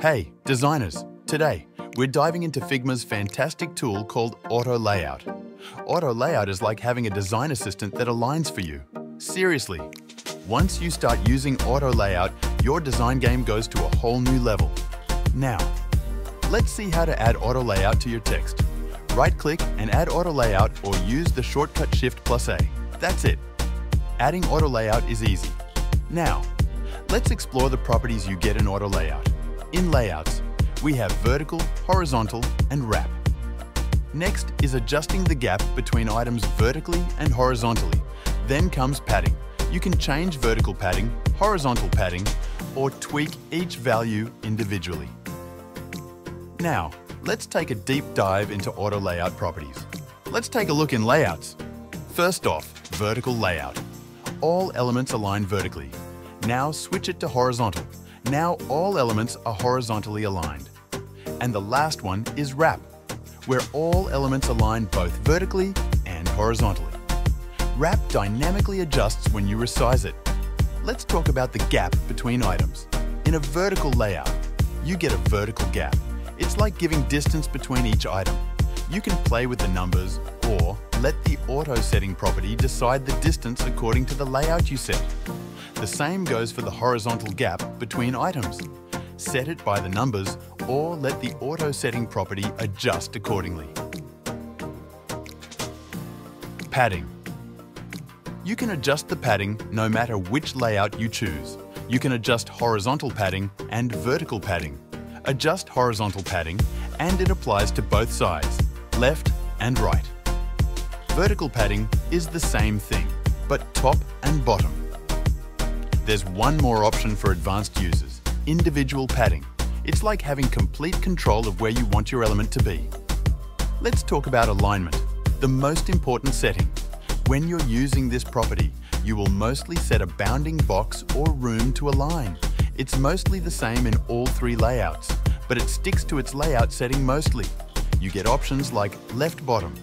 Hey, designers! Today, we're diving into Figma's fantastic tool called Auto Layout. Auto Layout is like having a design assistant that aligns for you. Seriously, once you start using Auto Layout, your design game goes to a whole new level. Now, let's see how to add Auto Layout to your text. Right-click and add Auto Layout or use the shortcut Shift plus A. That's it. Adding Auto Layout is easy. Now, let's explore the properties you get in Auto Layout. In Layouts, we have vertical, horizontal, and wrap. Next is adjusting the gap between items vertically and horizontally. Then comes padding. You can change vertical padding, horizontal padding, or tweak each value individually. Now, let's take a deep dive into auto layout properties. Let's take a look in layouts. First off, vertical layout. All elements align vertically. Now switch it to horizontal. Now all elements are horizontally aligned. And the last one is wrap, where all elements align both vertically and horizontally. Wrap dynamically adjusts when you resize it. Let's talk about the gap between items. In a vertical layout, you get a vertical gap. It's like giving distance between each item. You can play with the numbers or let the auto setting property decide the distance according to the layout you set. The same goes for the horizontal gap between items. Set it by the numbers or let the auto setting property adjust accordingly. Padding. You can adjust the padding no matter which layout you choose. You can adjust horizontal padding and vertical padding. Adjust horizontal padding and it applies to both sides, left and right. Vertical padding is the same thing, but top and bottom. There's one more option for advanced users, individual padding. It's like having complete control of where you want your element to be. Let's talk about alignment, the most important setting. When you're using this property, you will mostly set a bounding box or room to align. It's mostly the same in all three layouts, but it sticks to its layout setting mostly. You get options like left bottom,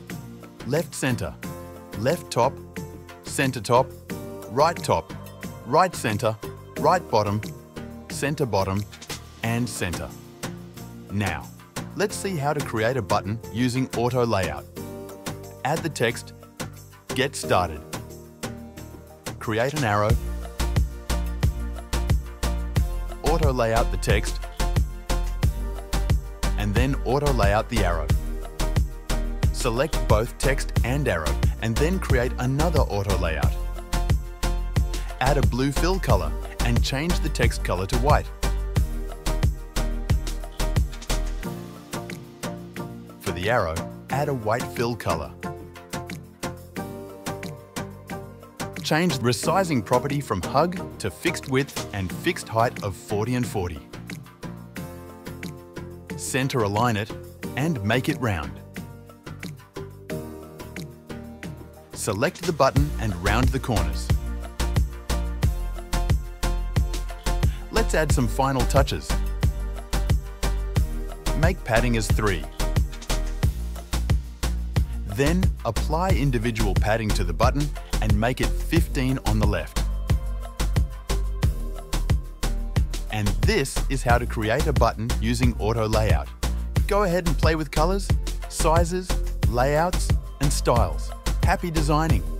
left center, left top, center top, right top, right center, right bottom, center bottom, and center. Now, let's see how to create a button using Auto Layout. Add the text, Get Started. Create an arrow, auto layout the text, and then auto layout the arrow. Select both text and arrow, and then create another auto layout add a blue fill color and change the text color to white. For the arrow, add a white fill color. Change the resizing property from hug to fixed width and fixed height of 40 and 40. Center align it and make it round. Select the button and round the corners. Let's add some final touches. Make padding as 3. Then apply individual padding to the button and make it 15 on the left. And this is how to create a button using Auto Layout. Go ahead and play with colours, sizes, layouts and styles. Happy designing!